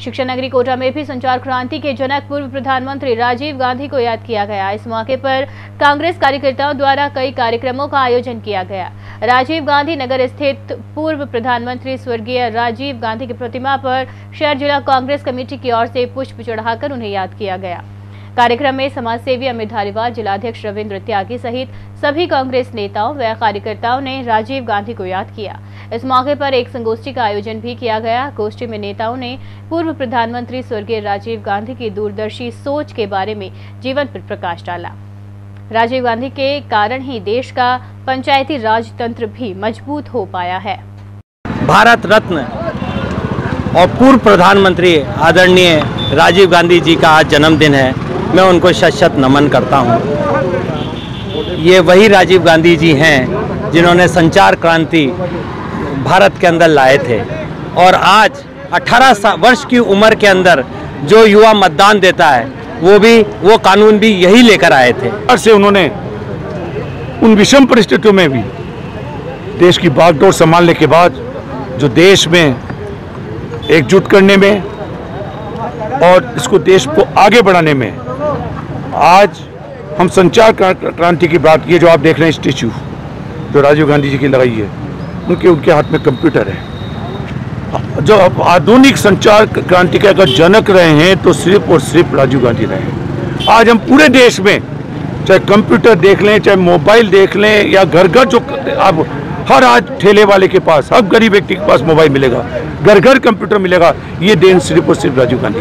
शिक्षा नगरी कोटा में भी संचार क्रांति के जनक पूर्व प्रधानमंत्री राजीव गांधी को याद किया गया। इस मौके पर कांग्रेस कार्यकर्ताओं द्वारा कई कार्यक्रमों का आयोजन किया गया। राजीव गांधी नगर स्थित पूर्व प्रधानमंत्री स्वर्गीय राजीव गांधी की प्रतिमा पर शहर जिला कांग्रेस कमेटी की ओर से पुष्प चढ़ाकर उन्हें याद किया गया। कार्यक्रम में समाज सेवी अमित धारीवाल, जिलाध्यक्ष रविन्द्र त्यागी सहित सभी कांग्रेस नेताओं व कार्यकर्ताओं ने राजीव गांधी को याद किया। इस मौके पर एक संगोष्ठी का आयोजन भी किया गया। गोष्ठी में नेताओं ने पूर्व प्रधानमंत्री स्वर्गीय राजीव गांधी की दूरदर्शी सोच के बारे में जीवन पर प्रकाश डाला। राजीव गांधी के कारण ही देश का पंचायती राज तंत्र भी मज़बूत हो पाया है। भारत रत्न और पूर्व प्रधानमंत्री आदरणीय राजीव गांधी जी का आज जन्मदिन है। मैं उनको शत शत नमन करता हूँ। ये वही राजीव गांधी जी हैं, जिन्होंने संचार क्रांति भारत के अंदर लाए थे। और आज 18 वर्ष की उम्र के अंदर जो युवा मतदान देता है, वो भी, वो कानून भी यही लेकर आए थे। और से उन्होंने उन विषम परिस्थितियों में भी देश की बागडोर संभालने के बाद, जो देश में एकजुट करने में और इसको देश को आगे बढ़ाने में आज हम संचार क्रांति की बात की जो आप देख रहे हैं स्टेचू, जो राजीव गांधी जी की लगाई है, उनके उनके हाथ में कंप्यूटर है। जो आधुनिक संचार क्रांति के अगर जनक रहे हैं तो सिर्फ़ और सिर्फ़ राजीव गांधी रहे आज हम पूरे देश में, चाहे कंप्यूटर देख लें, चाहे मोबाइल देख लें, या घर घर जो आप हर आज ठेले वाले के पास, हर गरीब व्यक्ति के पास मोबाइल मिलेगा घर घर कंप्यूटर मिलेगा, ये देन सिर्फ़ और सिर्फ़ राजीव गांधी।